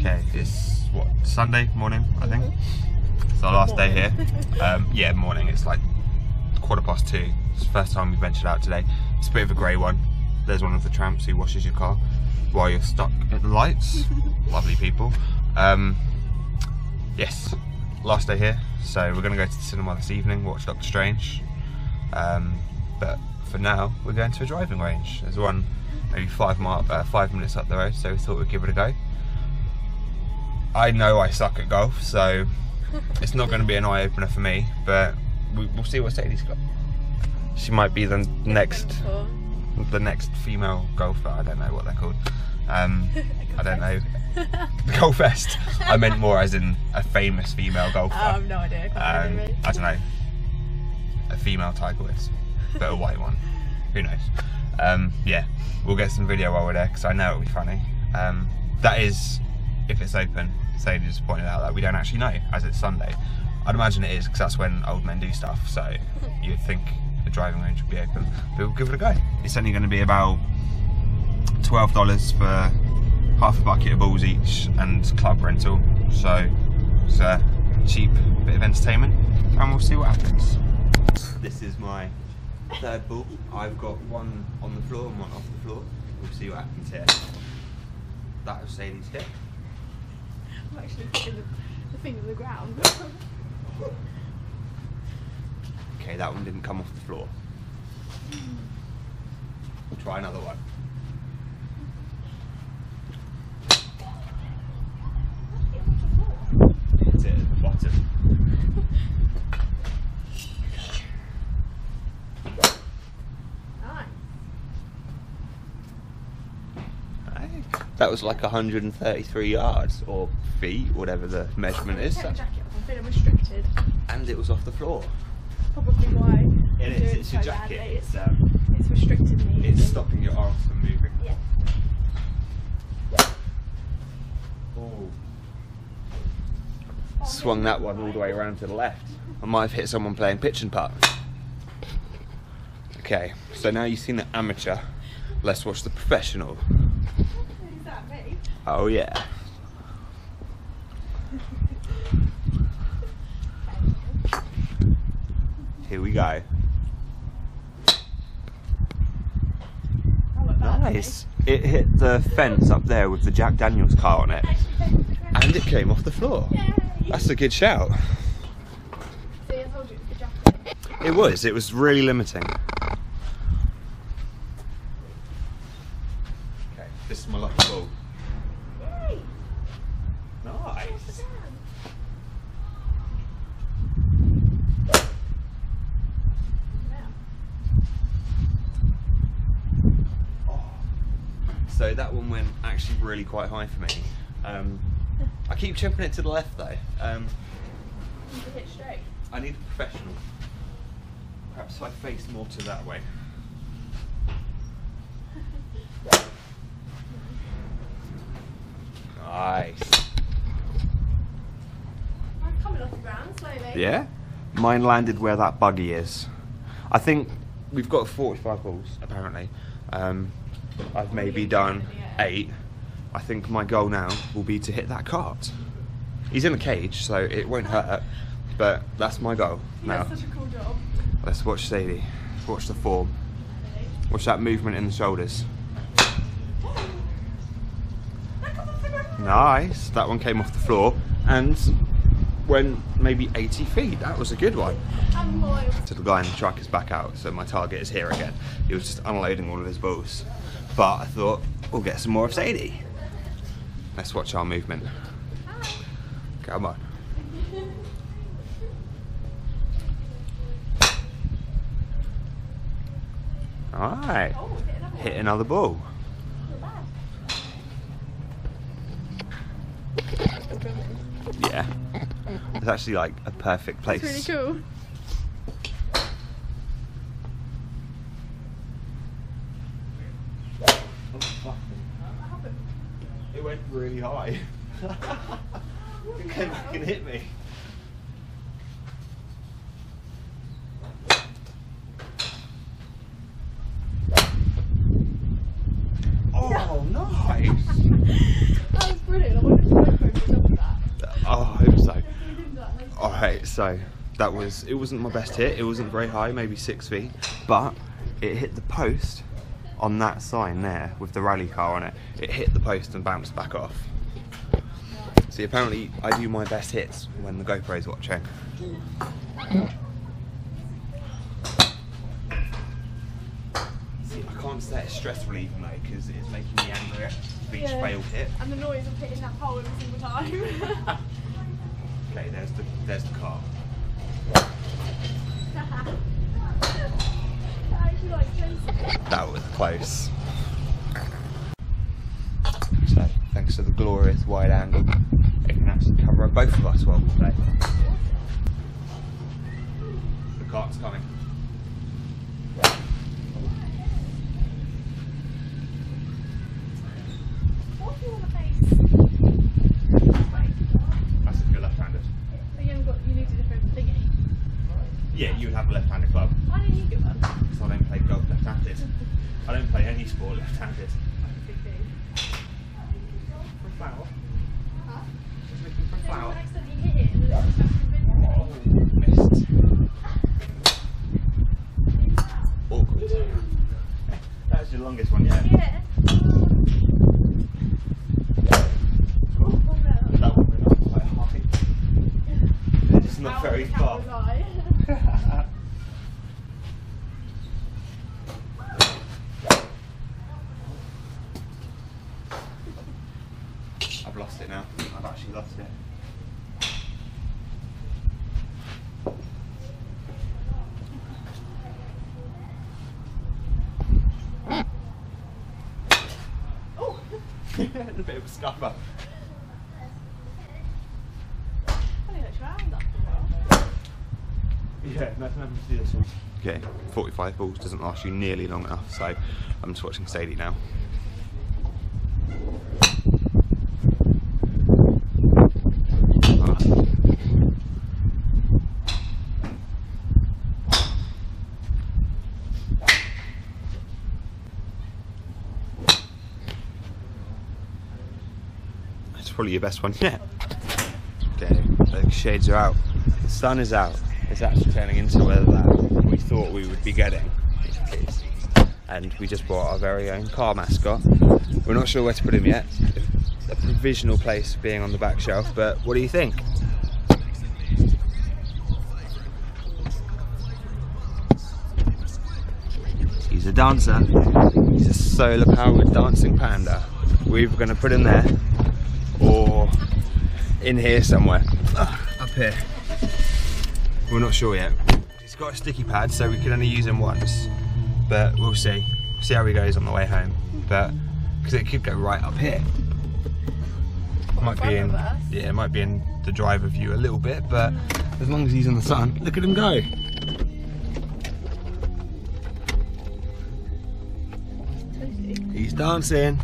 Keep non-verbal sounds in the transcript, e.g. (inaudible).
Okay, it's what Sunday morning, I think. It's our last day here. (laughs) Um, yeah, morning. It's like quarter past two. It's the first time we've ventured out today. It's a bit of a grey one. There's one of the tramps who washes your car while you're stuck at the lights. (laughs) Lovely people. Um, yes, last day here. So we're going to go to the cinema this evening, watch Doctor Strange. Um, but for now, we're going to a driving range. There's one maybe five mile, uh, five minutes up the road, so we thought we'd give it a go. I know I suck at golf, so it's not going to be an eye opener for me. But we, we'll see what Sadie's got. She might be the next, the next female golfer. I don't know what they're called. Um, (laughs) I don't know. The (laughs) golfest. I meant more as in a famous female golfer. I have no idea. I Um. I don't know. A female Tiger Woods, but a white one. Who knows? Um, yeah, we'll get some video while we're there because I know it'll be funny. Um, that is, if it's open. Sadie just pointed out that we don't actually know as it's Sunday. I'd imagine it is because that's when old men do stuff. So (laughs) you'd think the driving range would be open. But we'll give it a go. It's only going to be about twelve dollars for half a bucket of balls each and club rental. So it's a cheap bit of entertainment, and we'll see what happens. This is my third ball. I've got one on the floor and one off the floor. We'll see what happens here. That was Sadie's hit. I'm actually putting the, the thing on the ground. Okay, that one didn't come off the floor. We'll try another one. Hit it at the bottom. nice. Hey, That was like 133 yards or feet, whatever the measurement is. Jacket off. I'm feeling restricted. And it was off the floor. Probably why. It is, it's your so jacket. badly. It's, um, It's restricted me. it's stopping your arms from moving. Yeah. Oh. Swung that one all the way around to the left. I might have hit someone playing pitch and putt. Okay, so now you've seen the amateur. Let's watch the professional. Oh yeah. Here we go. Nice. It hit the fence up there with the Jack Daniels car on it, and it came off the floor. That's a good shout. It was. It was really limiting. Okay, this is my lucky ball. Nice. So that one went actually really quite high for me. Um, I keep chipping it to the left though. Um, hit straight. I need a professional. Perhaps if I face more to that way. (laughs) Nice. I'm coming off the ground slowly. Yeah? Mine landed where that buggy is. I think we've got 45 balls, apparently. Um, I've maybe done eight. I think my goal now will be to hit that cart. He's in a cage, so it won't hurt, but that's my goal now. had such a cool job. Let's watch Sadie. Watch the form. Watch that movement in the shoulders. That comes off the ground. Nice. That one came off the floor and went maybe 80 feet. That was a good one. I'm. So the guy in the truck is back out, so my target is here again. He was just unloading all of his balls. But I thought, we'll get some more of Sadie. Let's watch our movement. Come on. Alright. Oh, hit another Hit one. another ball. Not bad. Still filming. Yeah. It's actually like a perfect place. It's really cool. Oh. It went really high. (laughs) it came back and hit me. Oh, nice. (laughs) That was brilliant. I wonder if you went Right, so that was it wasn't my best hit. It wasn't very high, maybe six feet, but it hit the post on that sign there with the rally car on it. It hit the post and bounced back off. See, apparently I do my best hits when the GoPro's watching. See, I can't set a stress relieving though because it's making me angrier for each Yeah. failed hit. And the noise of hitting that pole every single time. (laughs) Okay, there's the there's the car. I actually like chasing. That was close. So, thanks to the glorious wide angle, it can actually cover both of us while we play. The cart's coming. What if you want to face? That's if you're left-handed. But you haven't got, you need a different thingy. Yeah, you would have a left-handed club. Why don't you get one? Because I don't play golf left-handed. I don't play any sport left-handed. Big thing. For a flower? Huh? Just looking for a Then you flower. accidentally hit it and then it's just Oh, missed. Awkward. That was your longest one yet. Yeah. Oh, no. That one went up quite high. It's just not How- very how far. was I? I've lost it now. I've actually lost it. Oh. (laughs) A bit of a scupper. I think that's round after a while. Yeah, nice to see this one. Okay, 45 balls doesn't last you nearly long enough, so I'm just watching Sadie now. Probably your best one yet. Okay, the shades are out. The sun is out. It's actually turning into weather that we thought we would be getting. And we just bought our very own car mascot. We're not sure where to put him yet. A provisional place being on the back shelf, but what do you think? He's a dancer. He's a solar powered dancing panda. We're going to put him there or in here somewhere. Up here. We're not sure yet. He's got a sticky pad, so we can only use him once. But we'll see. See how he goes on the way home. But because it could go right up here. Might be in yeah, it might be in the driver view a little bit, but as long as he's in the sun, look at him go. He's dancing.